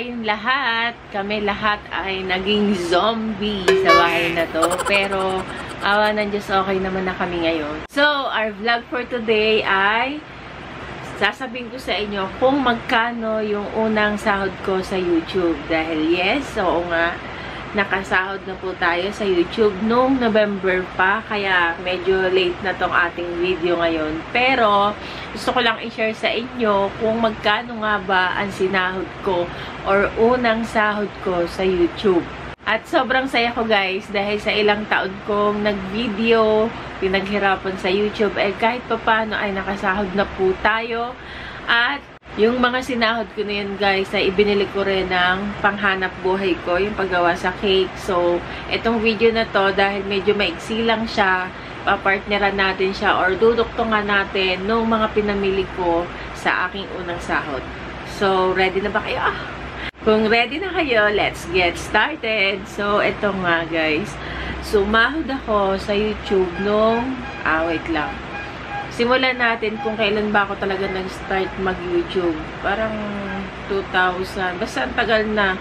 Kayong lahat? Kami lahat ay naging zombie sa bahay na to. Pero, awa ng Diyos, okay naman na kami ngayon. So, our vlog for today ay sasabihin ko sa inyo kung magkano yung unang sahod ko sa YouTube. Dahil yes, oo nga, nakasahod na po tayo sa YouTube noong November pa. Kaya medyo late na tong ating video ngayon. Pero gusto ko lang i-share sa inyo kung magkano nga ba ang sinahod ko or unang sahod ko sa YouTube. At sobrang saya ko guys dahil sa ilang taon kong nag-video, pinaghirapan sa YouTube, eh kahit papano ay nakasahod na po tayo. At yung mga sinahod ko na yun guys, ay ibinili ko rin ng panghanap buhay ko, yung paggawa sa cake. So, itong video na to, dahil medyo maiksi lang siya, papartneran natin siya or duduktungan natin nung mga pinamili ko sa aking unang sahod. So, ready na ba kayo? Ah! Kung ready na kayo, let's get started. So, ito nga guys. Sumahod ako sa YouTube nung, ah, wait lang simulan natin kung kailan ba ako talaga nag-start mag-YouTube. Parang 2000, basta ang tagal na.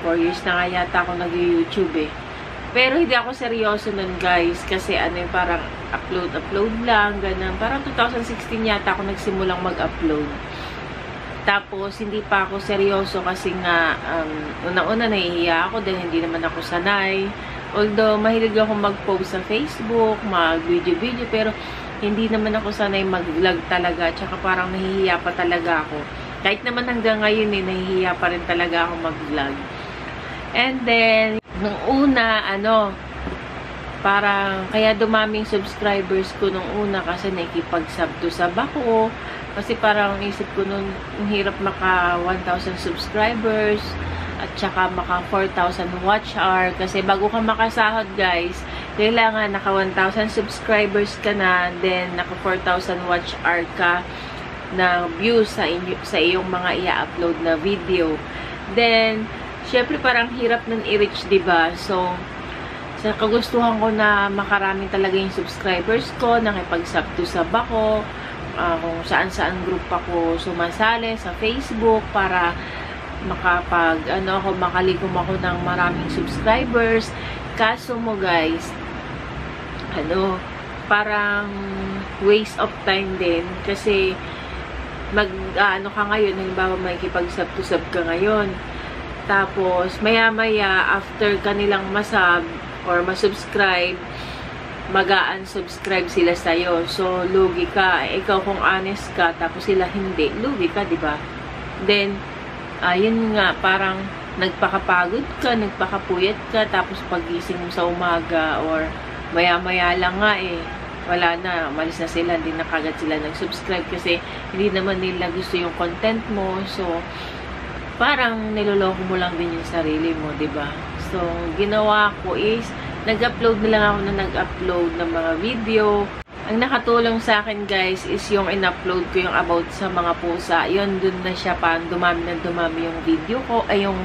4 years na nga yata ako nag-YouTube eh. Pero hindi ako seryoso nun guys, kasi ano yung parang upload-upload lang, ganun. Parang 2016 yata ako nagsimulang mag-upload. Tapos, hindi pa ako seryoso kasi nga, um, una-una nahihiya ako dahil hindi naman ako sanay. Although, mahilig ako mag-post sa Facebook, mag-video-video, pero hindi naman ako sanay mag-vlog talaga. Tsaka parang nahihiya pa talaga ako. Kahit naman hanggang ngayon eh, nahihiya pa rin talaga ako mag-vlog. And then, nung una, ano, parang, kaya dumaming subscribers ko nung una kasi nakikipag-sub to sub ako. Kasi parang isip ko nung hirap maka 1,000 subscribers at saka maka 4,000 watch hour. Kasi bago ka makasahod guys, kailangan naka 1,000 subscribers ka na, then naka 4,000 watch hour ka na views sa, inyo, sa iyong mga i-upload na video. Then, syempre parang hirap nun i-reach, ba diba? So, sa kagustuhan ko na makarami talaga yung subscribers ko, nakipag-sub to sub ako, uh, kung saan-saan group ako sumasali sa Facebook para makapag, ano ako, makalikom ako ng maraming subscribers. Kaso mo guys, ano, parang waste of time din. Kasi, mag, uh, ano ka ngayon, halimbawa may kipag-sub to sub ka ngayon. Tapos, maya-maya, after kanilang masub or masubscribe, mag-unsubscribe sila sa'yo. So, lugi ka. Ikaw kung honest ka, tapos sila hindi, lugi ka, di ba? Then, ayun uh, nga, parang nagpakapagod ka, nagpakapuyat ka, tapos pagising mo sa umaga or maya-maya lang nga eh, wala na, malis na sila, hindi na kagad sila nag-subscribe kasi hindi naman nila gusto yung content mo. So, parang niloloko mo lang din yung sarili mo, ba diba? So, ginawa ko is, nag-upload na lang ako na nag-upload ng mga video. Ang nakatulong sa akin guys is yung in-upload ko yung about sa mga pusa. Yun, dun na siya pa, dumami na dumami yung video ko, ay yung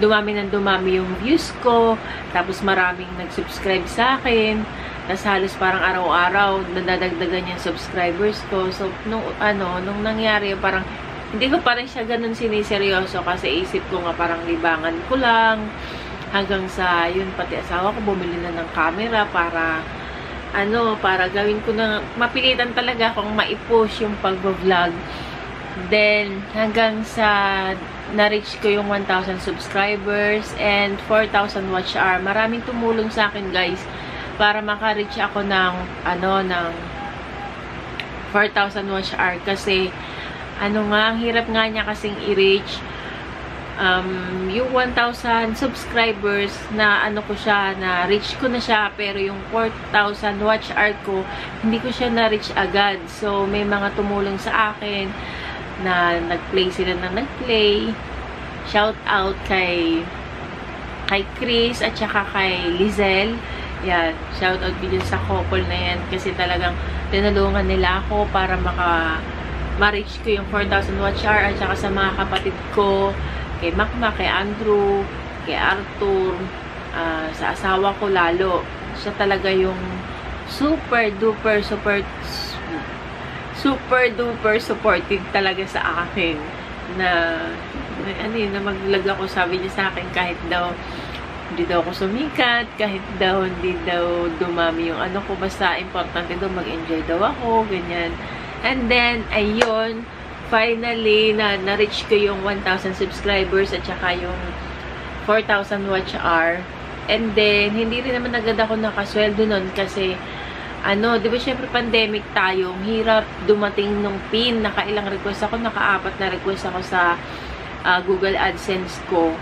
dumami ng dumami yung views ko. Tapos maraming nag-subscribe sa akin. Tapos halos parang araw-araw nadadagdagan yung subscribers ko. So, nung, ano, nung nangyari, parang hindi ko pa rin siya ganun siniseryoso kasi isip ko nga parang libangan ko lang. Hanggang sa, yun, pati asawa ko bumili na ng camera para ano, para gawin ko na, mapilitan talaga akong maipush yung pag-vlog. Then, hanggang sa na-reach ko yung 1,000 subscribers and 4,000 watch hour. Maraming tumulong sa akin, guys, para maka-reach ako ng, ano, ng 4,000 watch hour. Kasi, ano nga, ang hirap nga niya kasing i-reach um, yung 1,000 subscribers na ano ko siya, na reach ko na siya, pero yung 4,000 watch hour ko, hindi ko siya na-reach agad. So, may mga tumulong sa akin na nag-play sila na nag-play. Shout out kay kay Chris at saka kay Lizelle. Yan, shout out din sa couple na yan kasi talagang tinulungan nila ako para maka ma-reach ko yung 4,000 watch hour at saka sa mga kapatid ko, kay Makma, kay Andrew, kay Arthur, uh, sa asawa ko lalo. Siya talaga yung super duper super super duper supportive talaga sa akin. na ano yun, na mag-vlog ako. Sabi niya sa akin kahit daw hindi daw ako sumikat, kahit daw hindi daw dumami yung ano ko, basta importante daw mag-enjoy daw ako, ganyan. And then, ayun, finally, na, na-reach ko yung 1,000 subscribers at saka yung 4,000 watch hour. And then, hindi rin naman agad ako nakasweldo nun kasi, ano, di ba syempre pandemic tayo, hirap dumating nung pin, nakailang request ako, nakaapat na request ako sa uh, Google AdSense ko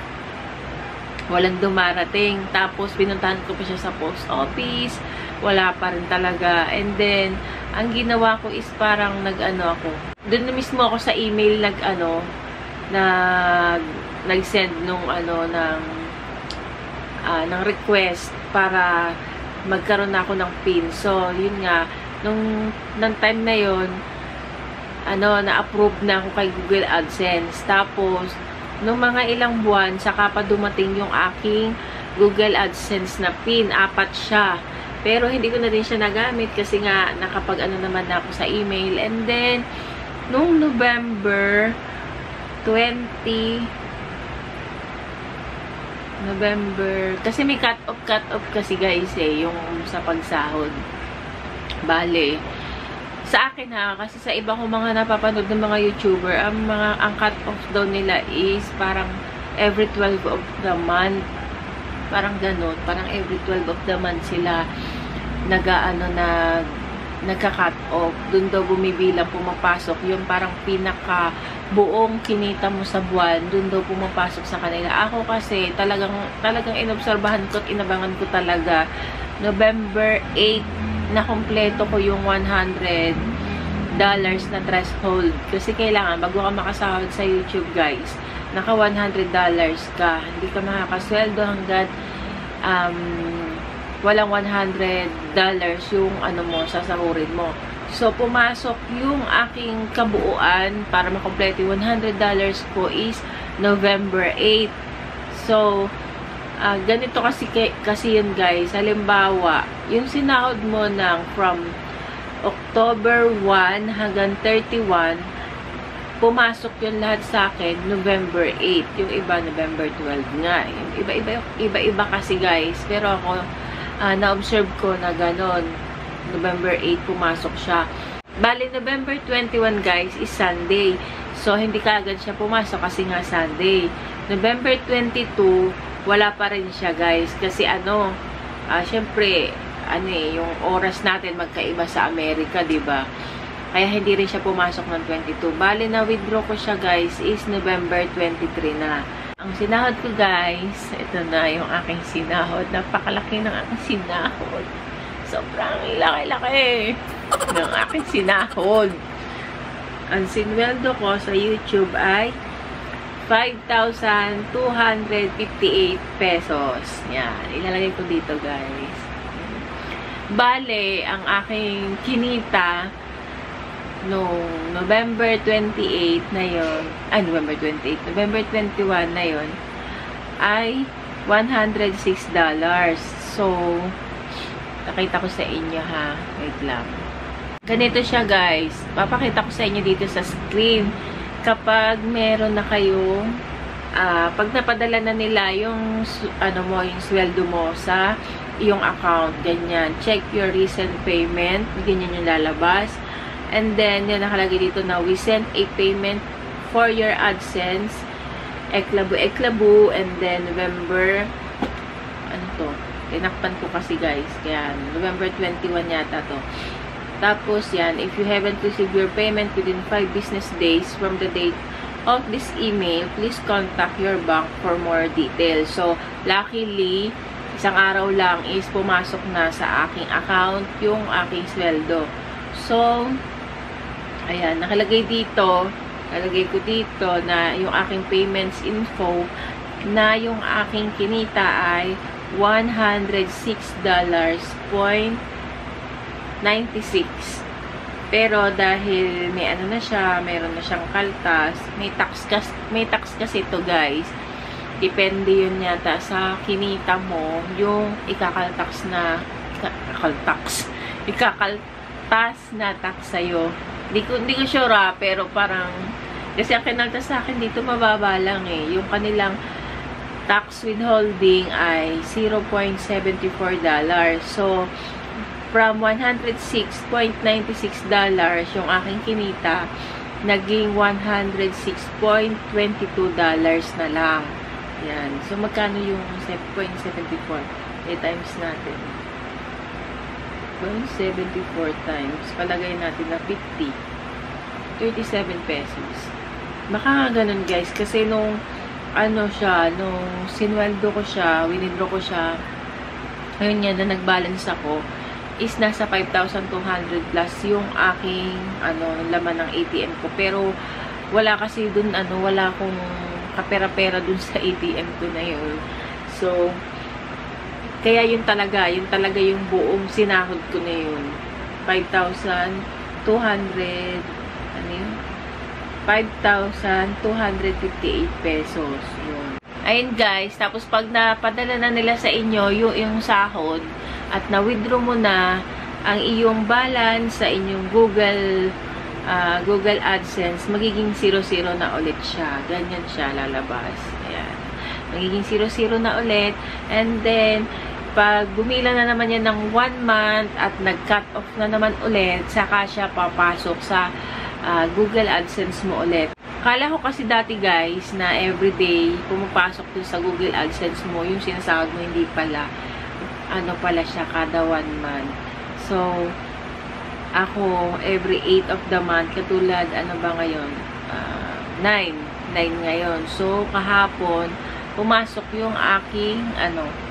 walang dumarating. Tapos, pinuntahan ko pa siya sa post office. Wala pa rin talaga. And then, ang ginawa ko is parang nag-ano ako. Doon na mismo ako sa email nag-ano, nag, nag-send nung ano, ng, uh, ng request para magkaroon na ako ng PIN. So, yun nga, nung, nung time na yon ano, na-approve na ako kay Google AdSense. Tapos, Nung mga ilang buwan, saka pa dumating yung aking Google AdSense na PIN. Apat siya. Pero hindi ko na din siya nagamit kasi nga nakapag ano naman na ako sa email. And then, nung November 20 November, kasi may cut-off, cut-off kasi guys eh, yung sa pagsahod. Bale, sa akin ha, kasi sa iba kong mga napapanood ng mga YouTuber, ang mga ang cut-off daw nila is parang every 12 of the month. Parang ganun. Parang every 12 of the month sila nag-ano na nagka-cut off. Doon daw bumibilang pumapasok. Yung parang pinaka buong kinita mo sa buwan, doon daw pumapasok sa kanila. Ako kasi talagang talagang inobserbahan ko at inabangan ko talaga November 8 na kompleto ko yung 100 dollars na threshold. Kasi kailangan, bago ka makasahod sa YouTube, guys, naka 100 dollars ka. Hindi ka makakasweldo hanggat um, walang 100 dollars yung ano mo, sasahurin mo. So, pumasok yung aking kabuuan para makompleto yung 100 dollars ko is November 8. So, uh, ganito kasi, kasi yun guys. Halimbawa, yung sinahod mo ng from October 1 hanggang 31, pumasok yun lahat sa akin November 8. Yung iba, November 12 nga. Iba-iba kasi guys. Pero ako, uh, na-observe ko na ganon. November 8 pumasok siya. Bali, November 21 guys is Sunday. So, hindi ka agad siya pumasok kasi nga Sunday. November 22, wala pa rin siya guys. Kasi ano, uh, syempre, ano eh, yung oras natin magkaiba sa Amerika, ba diba? Kaya hindi rin siya pumasok ng 22. Bali na withdraw ko siya guys is November 23 na. Ang sinahod ko guys, ito na yung aking sinahod. Napakalaki ng aking sinahod. Sobrang laki-laki ng aking sinahod. Ang sinweldo ko sa YouTube ay 5,258 pesos. Yan. Ilalagay ko dito, guys. Bale, ang aking kinita noong November 28 na yon ay, November 28, November 21 na yon ay $106. So, nakita ko sa inyo ha. Wait lang. Ganito siya, guys. Papakita ko sa inyo dito sa screen kapag meron na kayong uh, pag napadala na nila yung ano mo, yung sweldo mo sa iyong account, ganyan. Check your recent payment, ganyan yung lalabas. And then, yan nakalagay dito na we sent a payment for your AdSense, Eklabu Eklabu, and then November, ano to? Tinakpan ko kasi guys, kaya November 21 yata to. Tapos yan, if you haven't received your payment within 5 business days from the date of this email, please contact your bank for more details. So, luckily, isang araw lang is pumasok na sa aking account yung aking sweldo. So, ayan, nakalagay dito, nakalagay ko dito na yung aking payments info na yung aking kinita ay $106.00 96. Pero dahil may ano na siya, mayroon na siyang kaltas, may tax, kas, may tax kasi ito guys. Depende yun yata sa kinita mo, yung ikakaltax na, ikakaltax, ikakaltas na tax sa'yo. Hindi ko, hindi ko sure ah, pero parang Kasi ang kinalta sa akin dito mababa lang eh. Yung kanilang tax withholding ay 0.74 dollars. So, from 106.96 dollars yung aking kinita, naging 106.22 dollars na lang. Yan. So, magkano yung 0.74? E times natin. 0.74 times. Palagay natin na 50. 37 pesos. Baka ganun guys. Kasi nung ano siya, nung sinweldo ko siya, winidro ko siya, ayun nga na nag-balance ako, is nasa 5,200 plus yung aking ano, laman ng ATM ko. Pero wala kasi dun ano, wala akong kapera-pera dun sa ATM ko na yun. So, kaya yun talaga, yun talaga yung buong sinahod ko na yun. 5,200, ano yun? 5,258 pesos. Yun. Ayun guys, tapos pag napadala na nila sa inyo yung, yung sahod at na-withdraw mo na ang iyong balance sa inyong Google uh, Google AdSense, magiging 0-0 na ulit siya. Ganyan siya lalabas. Ayan. Magiging 0-0 na ulit. And then, pag bumila na naman yan ng 1 month at nag-cut off na naman ulit, saka siya papasok sa uh, Google AdSense mo ulit. Kala ko kasi dati guys na everyday pumapasok dun sa Google AdSense mo, yung sinasahod mo hindi pala. Ano pala siya kada 1 month. So, ako, every 8 of the month, katulad, ano ba ngayon? 9. Uh, 9 ngayon. So, kahapon, pumasok yung aking, ano,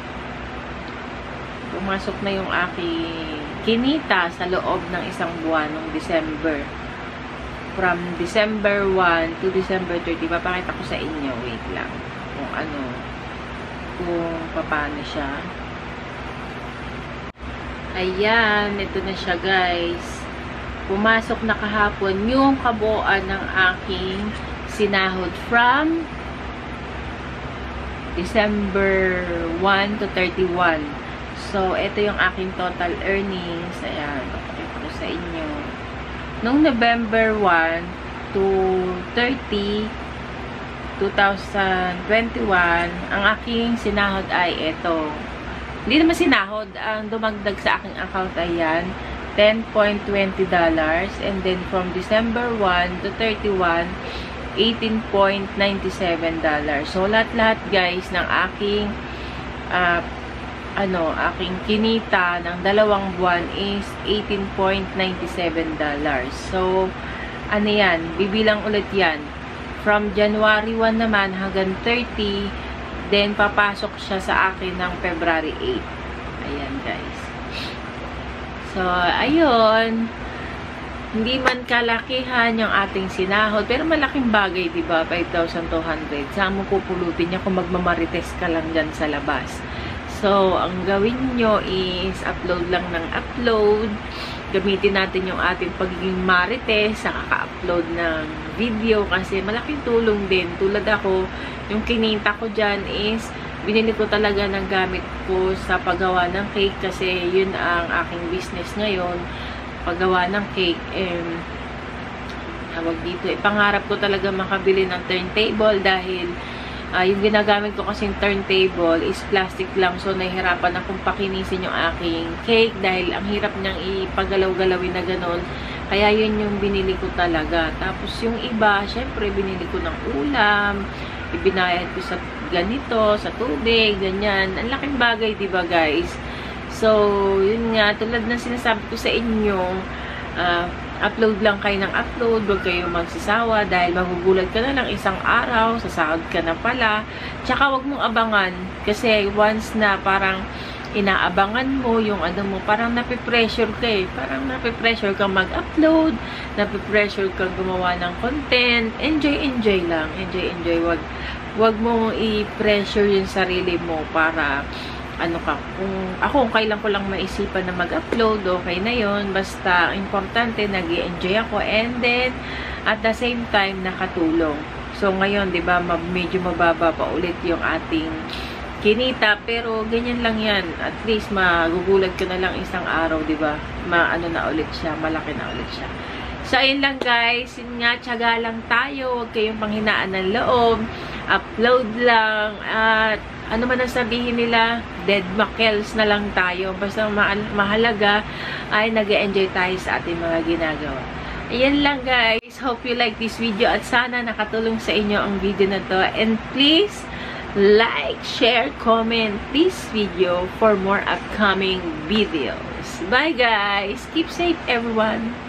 pumasok na yung aking kinita sa loob ng isang buwan ng December. From December 1 to December 30, papakita ko sa inyo. Wait lang. Kung ano, kung paano siya. Ayan, ito na siya guys. Pumasok na kahapon yung kabuuan ng aking sinahod from December 1 to 31. So, ito yung aking total earnings. Ayan, papakita ko sa inyo. Nung November 1 to 30, 2021, ang aking sinahod ay ito. Hindi naman sinahod. Ang dumagdag sa aking account ay yan, $10.20. And then from December 1 to 31, $18.97. So, lahat-lahat guys ng aking uh, ano, aking kinita ng dalawang buwan is $18.97. So, ano yan, bibilang ulit yan. From January 1 naman hanggang 30, Then, papasok siya sa akin ng February 8. Ayan, guys. So, ayun. Hindi man kalakihan yung ating sinahod, pero malaking bagay, di ba? 5,200. Saan mo pupulutin niya kung magmamarites ka lang dyan sa labas? So, ang gawin nyo is upload lang ng upload. Gamitin natin yung ating pagiging marites sa kaka-upload ng video kasi malaking tulong din. Tulad ako, yung kinita ko dyan is binili ko talaga ng gamit ko sa paggawa ng cake kasi yun ang aking business ngayon. Paggawa ng cake. And, tawag dito. Ipangarap ko talaga makabili ng turntable dahil Uh, yung ginagamit ko kasing turntable is plastic lang. So, nahihirapan akong pakinisin yung aking cake dahil ang hirap niyang ipagalaw-galawin na ganun. Kaya yun yung binili ko talaga. Tapos yung iba, syempre, binili ko ng ulam, ibinayad ko sa ganito, sa tubig, ganyan. Ang laking bagay, di ba guys? So, yun nga, tulad ng sinasabi ko sa inyo, uh, upload lang kayo ng upload, huwag kayo magsisawa dahil magugulat ka na lang isang araw, sasahod ka na pala. Tsaka huwag mong abangan kasi once na parang inaabangan mo yung ano mo, parang napipressure ka eh. Parang napipressure kang mag-upload, napipressure kang gumawa ng content. Enjoy, enjoy lang. Enjoy, enjoy. Wag, wag mo i-pressure yung sarili mo para ano ka, kung ako kung kailan ko lang maisipan na mag-upload, okay na yon Basta, importante, nag enjoy ako. And then, at the same time, nakatulong. So, ngayon, di ba, medyo mababa pa ulit yung ating kinita. Pero, ganyan lang yan. At least, magugulat ka na lang isang araw, di ba? Maano na ulit siya, malaki na ulit siya. So, ayun lang guys. Yun nga, tiyaga lang tayo. Huwag kayong panghinaan ng loob. Upload lang. At ano man ang sabihin nila, dead makels na lang tayo. Basta ma mahalaga ay nag enjoy tayo sa ating mga ginagawa. Ayan lang guys. Hope you like this video at sana nakatulong sa inyo ang video na to. And please, like, share, comment this video for more upcoming videos. Bye guys! Keep safe everyone!